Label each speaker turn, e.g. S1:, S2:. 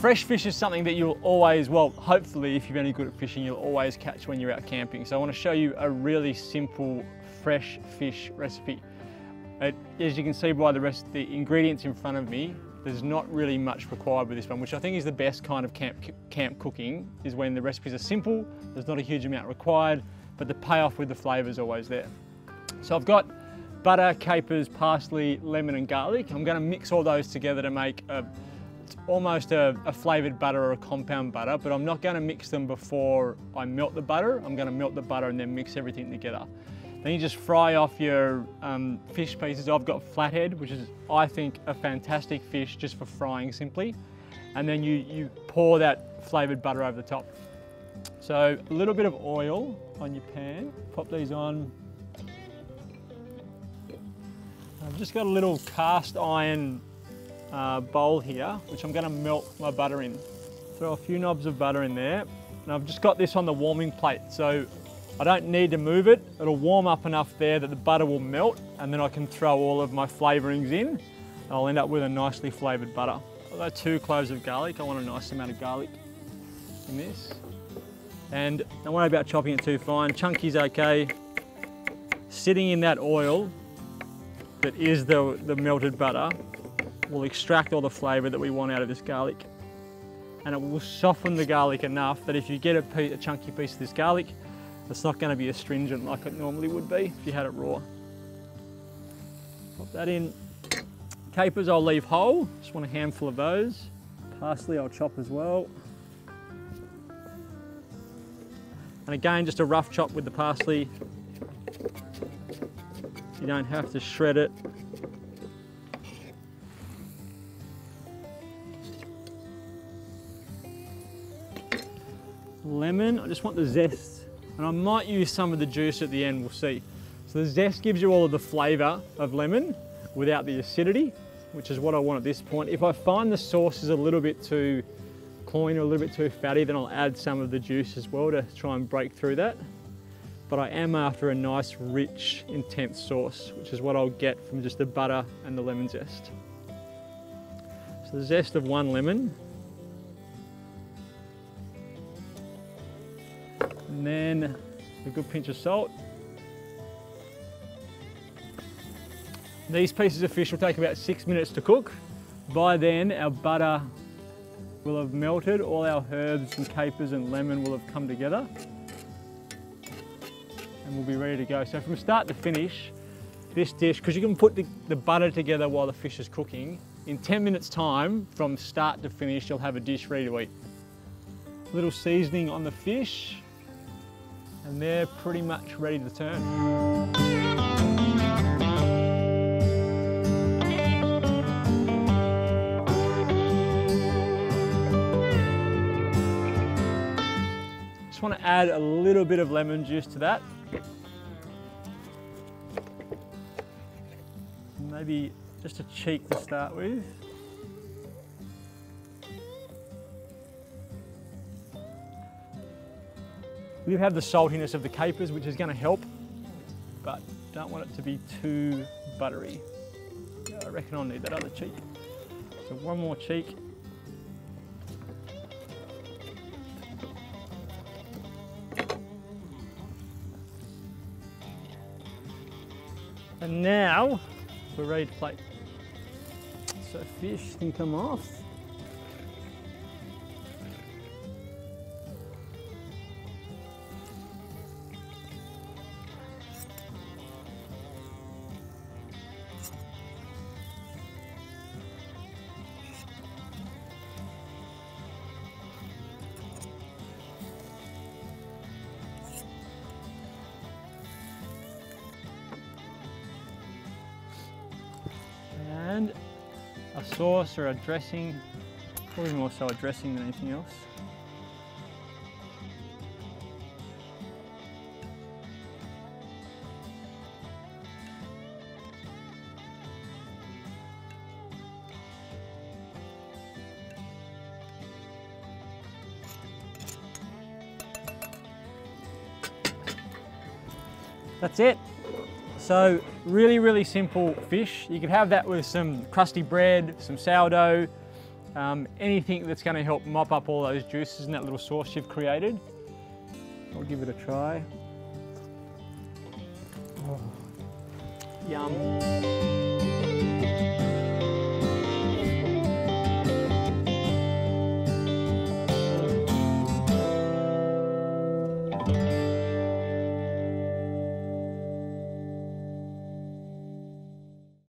S1: fresh fish is something that you'll always, well, hopefully if you're any good at fishing, you'll always catch when you're out camping. So I wanna show you a really simple fresh fish recipe. It, as you can see by the rest the ingredients in front of me, there's not really much required with this one, which I think is the best kind of camp, camp cooking, is when the recipes are simple, there's not a huge amount required, but the payoff with the flavour is always there. So I've got butter, capers, parsley, lemon and garlic. I'm gonna mix all those together to make a, almost a, a flavoured butter or a compound butter, but I'm not gonna mix them before I melt the butter. I'm gonna melt the butter and then mix everything together. Then you just fry off your um, fish pieces. I've got flathead, which is, I think, a fantastic fish just for frying simply. And then you, you pour that flavoured butter over the top. So a little bit of oil on your pan. Pop these on. I've just got a little cast iron uh, bowl here, which I'm gonna melt my butter in. Throw a few knobs of butter in there. And I've just got this on the warming plate. So I don't need to move it. It'll warm up enough there that the butter will melt and then I can throw all of my flavourings in. And I'll end up with a nicely flavoured butter. I've got two cloves of garlic. I want a nice amount of garlic in this. And don't worry about chopping it too fine. Chunky's okay. Sitting in that oil that is the, the melted butter will extract all the flavour that we want out of this garlic. And it will soften the garlic enough that if you get a, piece, a chunky piece of this garlic, it's not going to be astringent like it normally would be if you had it raw. Pop that in. Capers I'll leave whole, just want a handful of those. Parsley I'll chop as well. And again, just a rough chop with the parsley. You don't have to shred it. Lemon, I just want the zest and I might use some of the juice at the end, we'll see. So the zest gives you all of the flavour of lemon without the acidity, which is what I want at this point. If I find the sauce is a little bit too cloying or a little bit too fatty, then I'll add some of the juice as well to try and break through that. But I am after a nice, rich, intense sauce, which is what I'll get from just the butter and the lemon zest. So the zest of one lemon, And then a good pinch of salt. These pieces of fish will take about six minutes to cook. By then, our butter will have melted, all our herbs and capers and lemon will have come together. And we'll be ready to go. So from start to finish, this dish, because you can put the, the, butter together while the fish is cooking, in 10 minutes time, from start to finish, you'll have a dish ready to eat. A little seasoning on the fish, and they're pretty much ready to turn. Just want to add a little bit of lemon juice to that. Maybe just a cheek to start with. You have the saltiness of the capers, which is going to help, but don't want it to be too buttery. I reckon I'll need that other cheek. So one more cheek. And now we're ready to plate. So fish can come off. And a sauce or a dressing, probably more so a dressing than anything else. That's it. So really, really simple fish. You can have that with some crusty bread, some sourdough, um, anything that's going to help mop up all those juices in that little sauce you've created. I'll give it a try. Oh, yum.